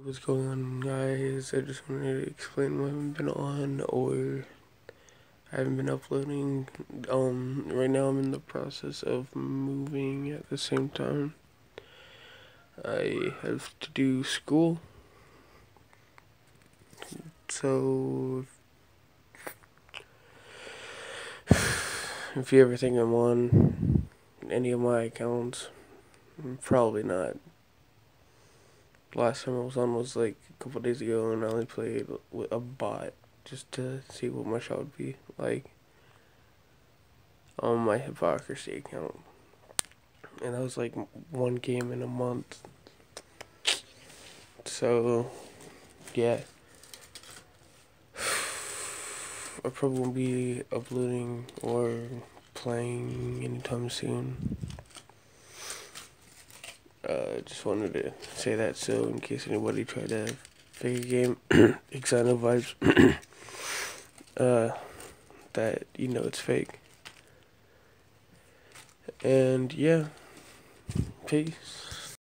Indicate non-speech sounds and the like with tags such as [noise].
What's going on, guys? I just wanted to explain why I haven't been on or I haven't been uploading. Um, right now I'm in the process of moving at the same time. I have to do school. So, [sighs] if you ever think I'm on any of my accounts, probably not last time I was on was like a couple days ago, and I only played with a bot just to see what my shot would be like on my hypocrisy account. And that was like one game in a month. So, yeah. [sighs] I probably won't be uploading or playing anytime soon. Uh, just wanted to say that so in case anybody tried to fake a game, [clears throat] Exano vibes, [clears throat] uh, that you know it's fake. And yeah, peace.